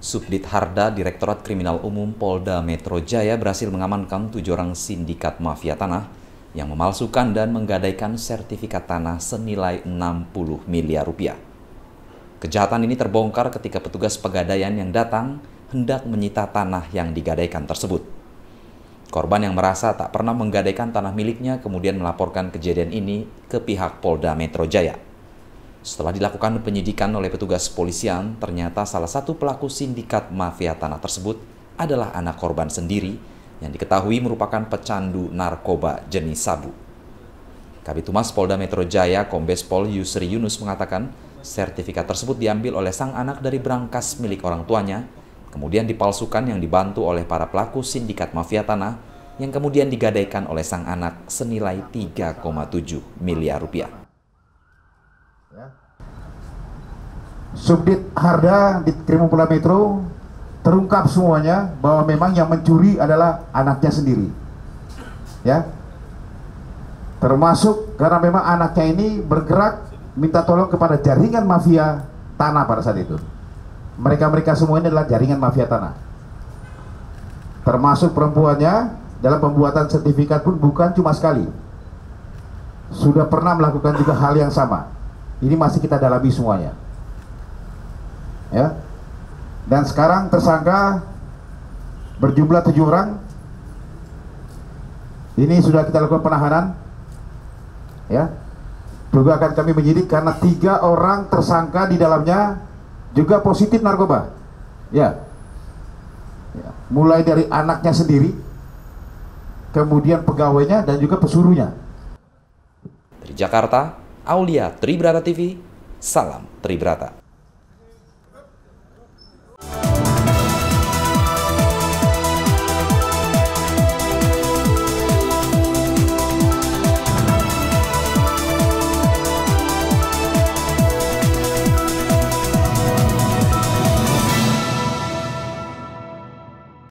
Subdit Harda Direktorat Kriminal Umum Polda Metro Jaya berhasil mengamankan tujuh orang sindikat mafia tanah yang memalsukan dan menggadaikan sertifikat tanah senilai 60 miliar rupiah. Kejahatan ini terbongkar ketika petugas pegadaian yang datang hendak menyita tanah yang digadaikan tersebut. Korban yang merasa tak pernah menggadaikan tanah miliknya kemudian melaporkan kejadian ini ke pihak Polda Metro Jaya. Setelah dilakukan penyidikan oleh petugas polisian, ternyata salah satu pelaku sindikat mafia tanah tersebut adalah anak korban sendiri yang diketahui merupakan pecandu narkoba jenis sabu. Kabit Humas Polda Metro Jaya Kombes Pol Yusri Yunus mengatakan sertifikat tersebut diambil oleh sang anak dari berangkas milik orang tuanya, kemudian dipalsukan yang dibantu oleh para pelaku sindikat mafia tanah yang kemudian digadaikan oleh sang anak senilai 3,7 miliar rupiah. Ya. Subdit Harda di Krimumpolda Metro terungkap semuanya bahwa memang yang mencuri adalah anaknya sendiri. Ya. Termasuk karena memang anaknya ini bergerak minta tolong kepada jaringan mafia tanah pada saat itu. Mereka-mereka semua ini adalah jaringan mafia tanah. Termasuk perempuannya dalam pembuatan sertifikat pun bukan cuma sekali. Sudah pernah melakukan juga hal yang sama ini masih kita dalami semuanya. Ya. Dan sekarang tersangka berjumlah tujuh orang. Ini sudah kita lakukan penahanan. Ya. Juga akan kami menyidik karena tiga orang tersangka di dalamnya juga positif narkoba. Ya. ya. Mulai dari anaknya sendiri, kemudian pegawainya dan juga pesuruhnya. Dari Jakarta, Aulia Tribrata TV, salam Tribrata.